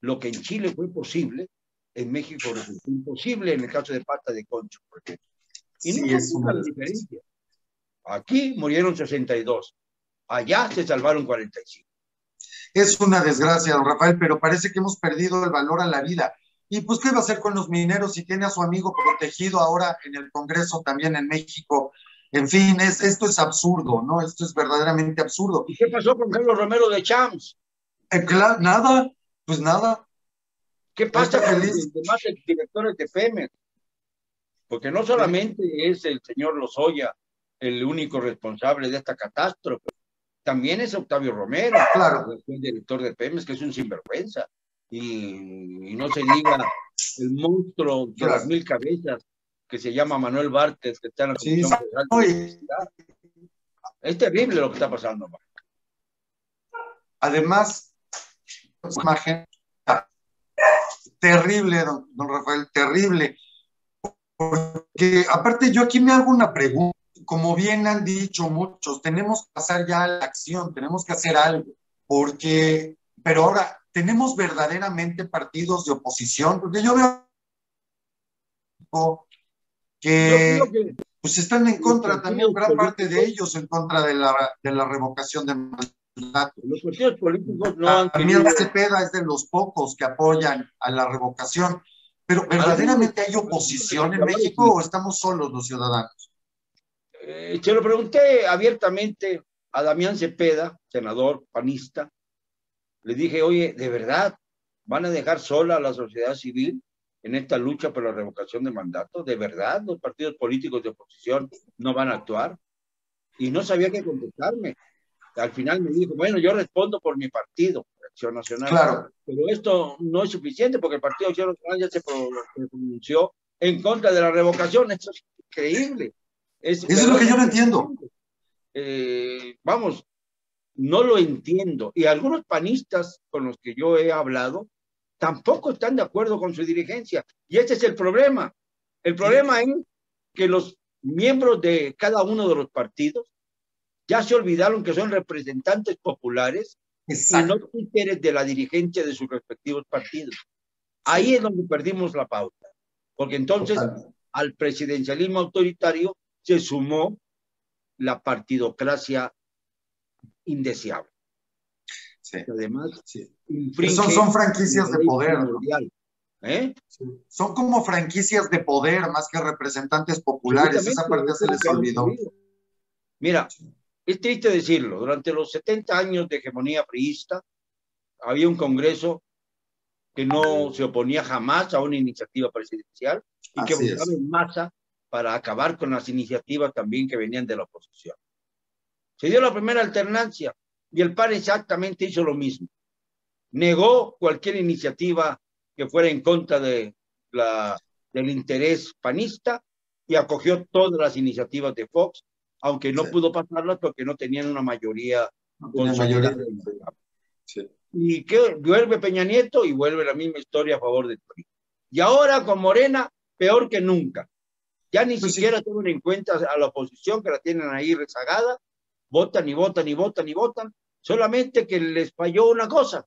Lo que en Chile fue posible, en México resultó imposible en el caso de Pata de Concho, por ejemplo. Y no es una diferencia. Aquí murieron 62, allá se salvaron 45. Es una desgracia, don Rafael, pero parece que hemos perdido el valor a la vida. Y pues, ¿qué va a hacer con los mineros si tiene a su amigo protegido ahora en el Congreso también en México? En fin, es, esto es absurdo, ¿no? Esto es verdaderamente absurdo. ¿Y qué pasó con Carlos Romero de Champs? Eh, nada, pues nada. ¿Qué pasa con los demás directores de Pemex? Porque no solamente es el señor Lozoya el único responsable de esta catástrofe, también es Octavio Romero, claro. el director de Pemex, que es un sinvergüenza. Y, no se diga el monstruo de las mil cabezas que se llama Manuel Bartes, que está en la sí, Es terrible lo que está pasando. Además, imagen terrible, don, don Rafael, terrible. Porque aparte yo aquí me hago una pregunta como bien han dicho muchos, tenemos que pasar ya a la acción, tenemos que hacer algo, porque, pero ahora, ¿tenemos verdaderamente partidos de oposición? Porque yo veo que, pues están en contra también, gran parte de ellos en contra de la, de la revocación de Los partidos políticos no han También Cepeda es de los pocos que apoyan a la revocación. Pero ¿verdaderamente hay oposición en México o estamos solos los ciudadanos? Eh, se lo pregunté abiertamente a Damián Cepeda, senador panista. Le dije, oye, ¿de verdad van a dejar sola a la sociedad civil en esta lucha por la revocación de mandato? ¿De verdad los partidos políticos de oposición no van a actuar? Y no sabía qué contestarme. Al final me dijo, bueno, yo respondo por mi partido, Acción Nacional. Claro. Pero esto no es suficiente porque el Partido Acción Nacional ya se pronunció en contra de la revocación. Esto es increíble. Eso es lo que yo no entiendo. Eh, vamos, no lo entiendo. Y algunos panistas con los que yo he hablado tampoco están de acuerdo con su dirigencia. Y ese es el problema. El problema es que los miembros de cada uno de los partidos ya se olvidaron que son representantes populares y no títeres de la dirigencia de sus respectivos partidos. Ahí es donde perdimos la pauta. Porque entonces al presidencialismo autoritario se sumó la partidocracia indeseable. Además, son, son, franquicias de poder. ¿Eh? Son como franquicias de poder más que representantes populares. Esa parte se les olvidó. Mira, es triste decirlo, durante los 70 años de hegemonía priista había un Congreso que no se oponía jamás a una iniciativa presidencial y que votaba en masa para acabar con las iniciativas también que venían de la oposición. Se dio la primera alternancia y el PAN exactamente hizo lo mismo. Negó cualquier iniciativa que fuera en contra de la, del interés panista y acogió todas las iniciativas de Fox, aunque no pudo pasarlas porque no tenían una mayoría. mayoría. Y que vuelve Peña Nieto y vuelve la misma historia a favor de PRI. Y ahora con Morena, peor que nunca. Ya ni pues siquiera toman en cuenta a la oposición que la tienen ahí rezagada, votan y votan y votan y votan, solamente que les falló una cosa,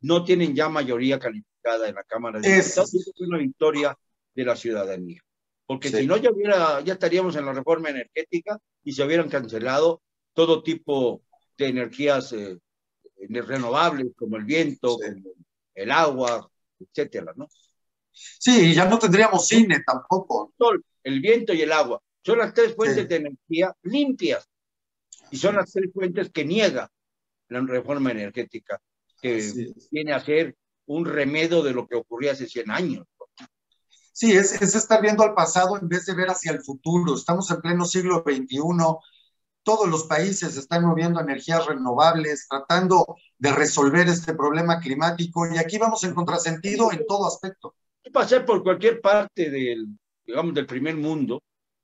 no tienen ya mayoría calificada en la Cámara de Diputados, es una victoria de la ciudadanía. Porque si no, ya, hubiera, ya estaríamos en la reforma energética y se hubieran cancelado todo tipo de energías eh, renovables, como el viento, el agua, etcétera, ¿no? Sí, ya no tendríamos cine tampoco. El sol, el viento y el agua. Son las tres fuentes de energía limpias y son las tres fuentes que niega la reforma energética, que viene a ser un remedio de lo que ocurría hace 100 años. Sí, es, es estar viendo al pasado en vez de ver hacia el futuro. Estamos en pleno siglo XXI, todos los países están moviendo energías renovables, tratando de resolver este problema climático y aquí vamos en contrasentido en todo aspecto. Pasar por cualquier parte del, digamos, del primer mundo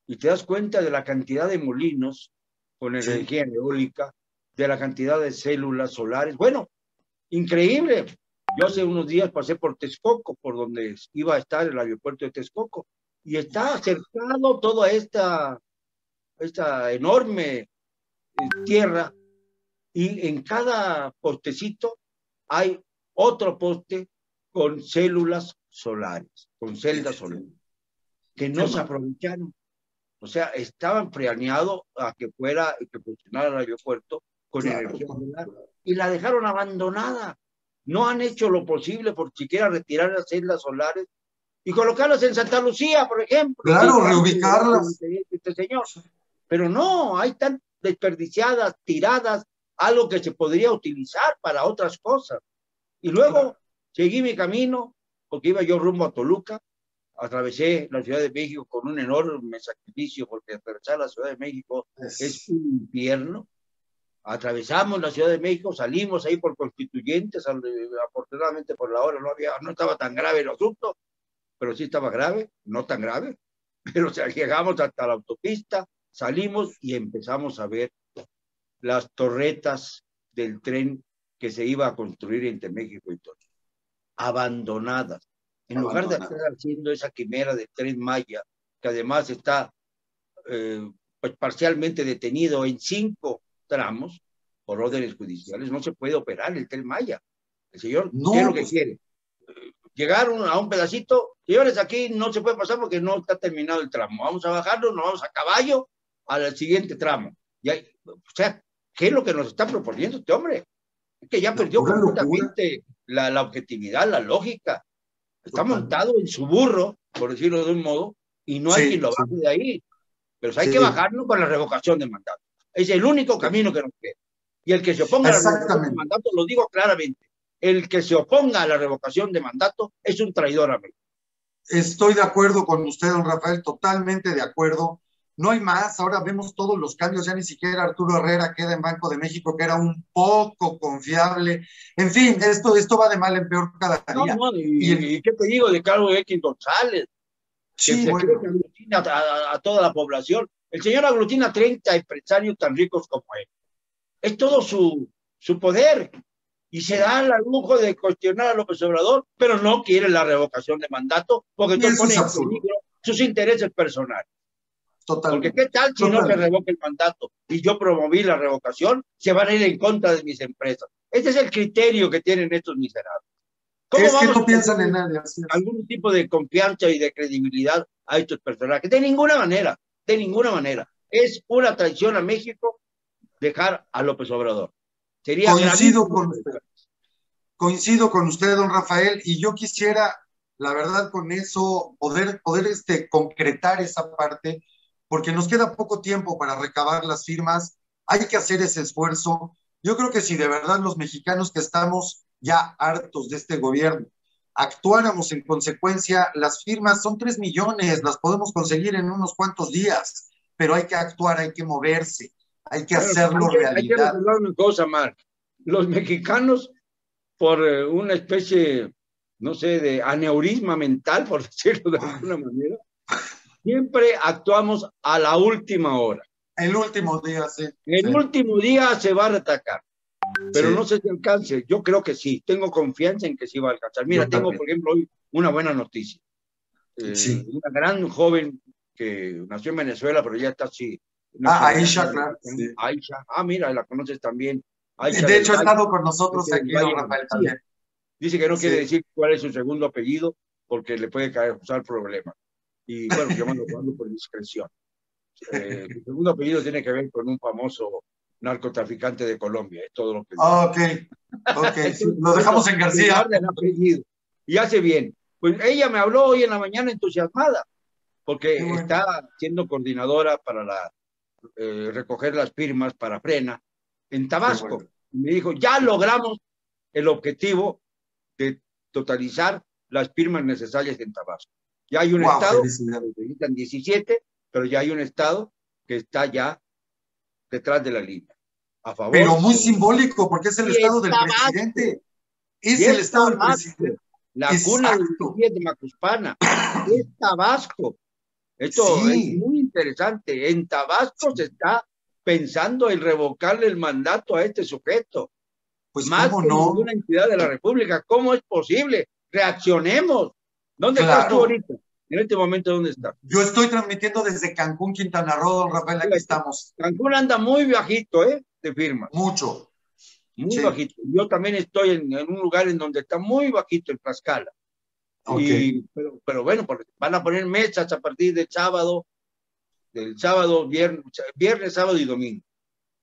y te das cuenta de la cantidad de molinos con energía eólica, de la cantidad de células solares. Bueno, increíble. Yo hace unos días pasé por Texcoco, por donde iba a estar el aeropuerto de Texcoco, y está cercado toda esta, esta enorme eh, tierra, y en cada postecito hay otro poste con células solares, con celdas solares, que no se aprovecharon. O sea, estaban planeados a que fuera y que funcionara el aeropuerto con energía solar y la dejaron abandonada. No han hecho lo posible por siquiera retirar las celdas solares y colocarlas en Santa Lucía, por ejemplo. Claro, reubicarlas. Este señor. Pero no, hay tan desperdiciadas, tiradas, algo que se podría utilizar para otras cosas. Y luego seguí mi camino, porque iba yo rumbo a Toluca, atravesé la Ciudad de México con un enorme sacrificio, porque atravesar la Ciudad de México es un infierno atravesamos la Ciudad de México, salimos ahí por constituyentes, afortunadamente por la hora no había, no estaba tan grave el asunto, pero sí estaba grave, no tan grave, pero llegamos hasta la autopista, salimos y empezamos a ver las torretas del tren que se iba a construir entre México y todo, abandonadas. En lugar de estar haciendo esa quimera del tren Maya, que además está eh, pues parcialmente detenido en cinco tramos por órdenes judiciales, no se puede operar el Tel Maya. El señor, ¿qué es lo que quiere? Llegar a un pedacito, señores, aquí no se puede pasar porque no está terminado el tramo. Vamos a bajarlo, nos vamos a caballo al siguiente tramo. Y o sea, ¿qué es lo que nos está proponiendo este hombre? Es que ya perdió completamente la, la, objetividad, la lógica. Está montado en su burro, por decirlo de un modo, y no hay quien lo baje de ahí. Pero hay que bajarlo con la revocación del mandato. Es el único camino que nos queda. Y el que se oponga a la revocación de mandato, lo digo claramente, el que se oponga a la revocación de mandato es un traidor a México. Estoy de acuerdo con usted, don Rafael, totalmente de acuerdo. No hay más, ahora vemos todos los cambios, ya ni siquiera Arturo Herrera queda en Banco de México, que era un poco confiable. En fin, esto, esto va de mal en peor cada día. y, qué te digo de Carlos X González? Sí, que a, a, toda la población. El señor aglutina 30 empresarios tan ricos como él. Es todo su, su poder. Y se da el lujo de cuestionar a López Obrador, pero no quiere la revocación de mandato porque esto pone en peligro sus intereses personales. Totalmente. Porque qué tal si no se revoca el mandato y yo promoví la revocación, se van a ir en contra de mis empresas. Ese es el criterio que tienen estos miserables. ¿Cómo es que no piensan en nadie. Algún tipo de confianza y de credibilidad a estos personajes. De ninguna manera de ninguna manera. Es una traición a México dejar a López Obrador. Sería coincido con usted. Coincido con usted, don Rafael, y yo quisiera, la verdad, con eso poder, poder este, concretar esa parte, porque nos queda poco tiempo para recabar las firmas. Hay que hacer ese esfuerzo. Yo creo que si de verdad los mexicanos que estamos ya hartos de este gobierno actuáramos en consecuencia, las firmas son tres millones, las podemos conseguir en unos cuantos días, pero hay que actuar, hay que moverse, hay que hacerlo realidad. Hay que una cosa, Mark. Los mexicanos, por eh, una especie, no sé, de aneurisma mental, por decirlo de alguna manera, siempre actuamos a la última hora. El último día, sí. El último día se va a retacar pero no sé si alcance. Yo creo que sí, tengo confianza en que sí va a alcanzar. Mira, tengo, por ejemplo, hoy una buena noticia. Eh, una gran joven que nació en Venezuela, pero ya está así. Ah, Aisha, claro. Aisha. Ah, mira, la conoces también. de hecho, ha estado con nosotros aquí, Rafael, también. Dice que no quiere decir cuál es su segundo apellido porque le puede causar problemas. Y bueno, yo mando por discreción. Eh, segundo apellido tiene que ver con un famoso narcotraficante de Colombia, es todo lo que ah, ok, ok, lo dejamos en García. Y hace bien. Pues ella me habló hoy en la mañana entusiasmada, porque está siendo coordinadora para la, eh, recoger las firmas para Frena en Tabasco. Me dijo, ya logramos el objetivo de totalizar las firmas necesarias en Tabasco. Ya hay un estado, necesitan 17, pero ya hay un estado que está ya detrás de la línea. A favor. Pero muy simbólico, porque es el estado del presidente. Es el estado del presidente. La cuna de Macuspana. Es Tabasco. Esto es muy interesante. En Tabasco se está pensando en revocarle el mandato a este sujeto. Pues más que no? ninguna entidad de la República. ¿Cómo es posible? Reaccionemos. ¿Dónde estás tú ahorita? En este momento, ¿dónde estás? Yo estoy transmitiendo desde Cancún, Quintana Roo, don Rafael, aquí estamos. Cancún anda muy bajito, ¿eh? De firma. Mucho. Muy bajito. Yo también estoy en, un lugar en donde está muy bajito el Tlaxcala. pero, pero bueno, van a poner mesas a partir de sábado, del sábado, viernes, viernes sábado y domingo.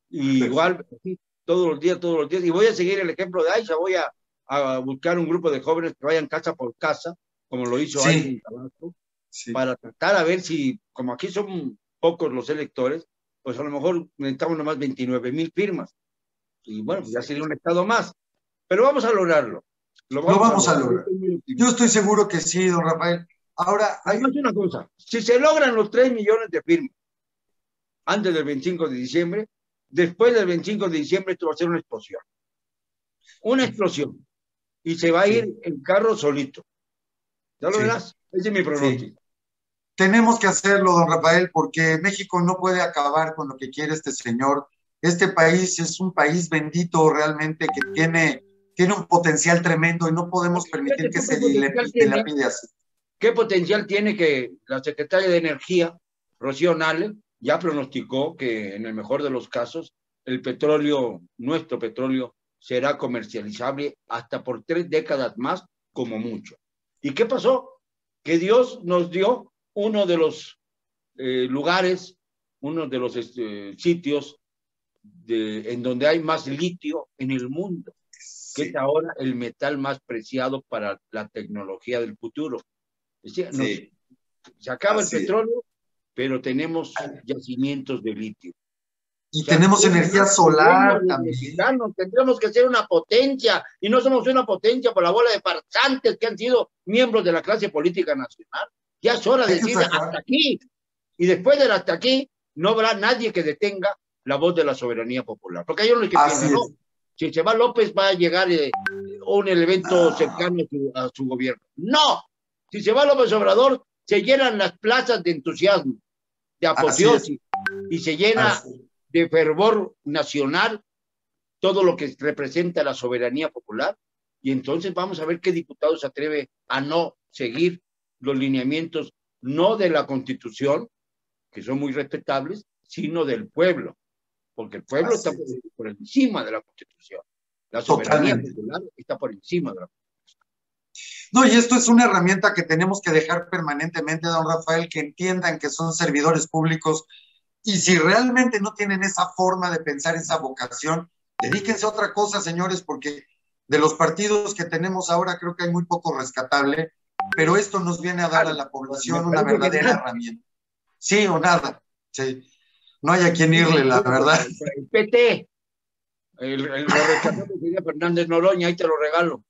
Y igual, todos los días, todos los días. Y voy a seguir el ejemplo de Aisha, voy a, a buscar un grupo de jóvenes que vayan casa por casa, como lo hizo sí. en Tabasco, para tratar a ver si, como aquí son pocos los electores, pues a lo mejor necesitamos nomás 29 mil firmas. Y bueno, pues ya sería un estado más. Pero vamos a lograrlo. Lo vamos, a, lograr. Yo estoy seguro que sí, don Rafael. Ahora, hay una cosa. Si se logran los 3 millones de firmas antes del 25 de diciembre, después del 25 de diciembre esto va a ser una explosión. Una explosión. Y se va a ir el carro solito. ¿Ya lo verás? Ese es mi pronóstico. Tenemos que hacerlo, don Rafael, porque México no puede acabar con lo que quiere este señor. Este país es un país bendito realmente que tiene, tiene un potencial tremendo y no podemos permitir que se dilapide así. ¿Qué potencial tiene que la secretaria de Energía, Rocío Nale, ya pronosticó que en el mejor de los casos el petróleo, nuestro petróleo, será comercializable hasta por tres décadas más como mucho. ¿Y qué pasó? Que Dios nos dio uno de los eh, lugares, uno de los este, sitios de, en donde hay más litio en el mundo, que es ahora el metal más preciado para la tecnología del futuro. se acaba el petróleo, pero tenemos yacimientos de litio. Y tenemos energía solar también. Tendremos que ser una potencia y no somos una potencia por la bola de farsantes que han sido miembros de la clase política nacional. Ya es hora de decir hasta aquí. Y después del hasta aquí, no habrá nadie que detenga la voz de la soberanía popular. Porque hay uno que piensa, ¿no? Si se va López, va a llegar eh, un evento ah. cercano a su, gobierno. No. Si se va López Obrador, se llenan las plazas de entusiasmo, de apoteosis, y se llena de fervor nacional todo lo que representa la soberanía popular y entonces vamos a ver qué diputado se atreve a no seguir los lineamientos no de la constitución, que son muy respetables, sino del pueblo, porque el pueblo está por, encima de la constitución. La soberanía popular está por encima de la constitución. No, y esto es una herramienta que tenemos que dejar permanentemente, don Rafael, que entiendan que son servidores públicos y si realmente no tienen esa forma de pensar, esa vocación, dedíquense a otra cosa, señores, porque de los partidos que tenemos ahora creo que hay muy poco rescatable, pero esto nos viene a dar a la población una verdadera herramienta. Sí o nada. Sí. No hay a quien irle, la verdad. El PT. El, el, lo Fernández Noroña, ahí te lo regalo.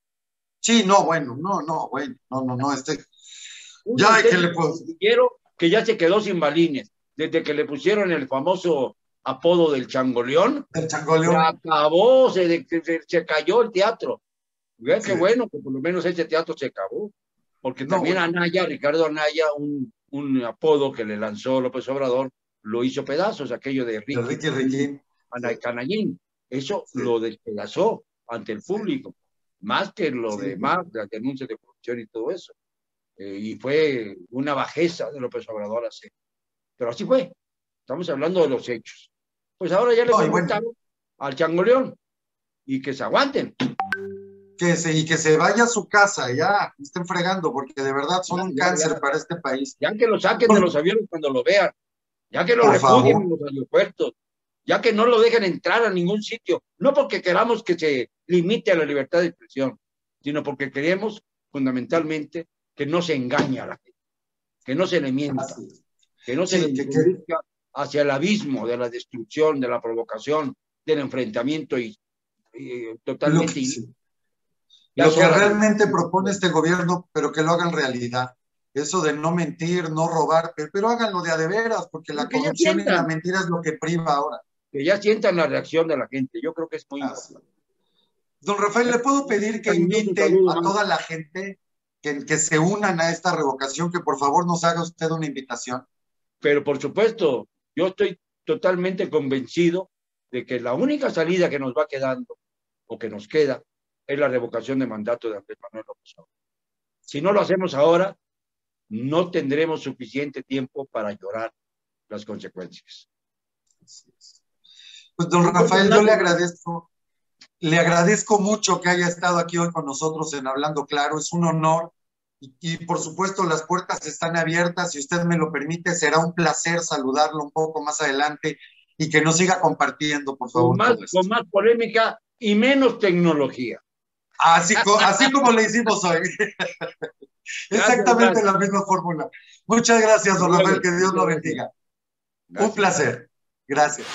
Sí, no, bueno, no, no, bueno, no, no, no, este. Ya, que le puedo? Quiero que ya se quedó sin balines desde que le pusieron el famoso apodo del changoleón, el changoleón. Se acabó, se, se, cayó el teatro. Qué bueno que por lo menos ese teatro se acabó. Porque también Anaya, Ricardo Anaya, un, un, apodo que le lanzó López Obrador, lo hizo pedazos, aquello de Ricky, Ricky Canallín. Eso lo despedazó ante el público, más que lo demás, las denuncias de corrupción y todo eso. Eh, y fue una bajeza de López Obrador hacer pero así fue. Estamos hablando de los hechos. Pues ahora ya le no, al changoleón y que se aguanten. Que se, y que se vaya a su casa, ya, estén fregando, porque de verdad son un cáncer para este país. Ya que lo saquen de los aviones cuando lo vean, ya que lo refugien en los aeropuertos, ya que no lo dejan entrar a ningún sitio, no porque queramos que se limite a la libertad de expresión, sino porque queremos fundamentalmente que no se engañe a la gente, que no se le mienta, que no se le que, hacia el abismo de la destrucción, de la provocación, del enfrentamiento y, totalmente... Lo que, realmente propone este gobierno, pero que lo hagan realidad. Eso de no mentir, no robar, pero, háganlo de a de veras, porque la corrupción y la mentira es lo que priva ahora. Que ya sientan la reacción de la gente. Yo creo que es muy importante. Don Rafael, ¿le puedo pedir que invite a toda la gente que, que se unan a esta revocación, que por favor nos haga usted una invitación? Pero por supuesto, yo estoy totalmente convencido de que la única salida que nos va quedando o que nos queda es la revocación de mandato de Andrés Manuel López Obrador. Si no lo hacemos ahora, no tendremos suficiente tiempo para llorar las consecuencias. Pues don Rafael, yo le agradezco, le agradezco mucho que haya estado aquí hoy con nosotros en Hablando Claro, es un honor y, por supuesto las puertas están abiertas, si usted me lo permite, será un placer saludarlo un poco más adelante y que nos siga compartiendo, por favor. Con más, polémica y menos tecnología. Así, así como le hicimos hoy. Exactamente la misma fórmula. Muchas gracias, don Rafael, que Dios lo bendiga. Un placer. Gracias.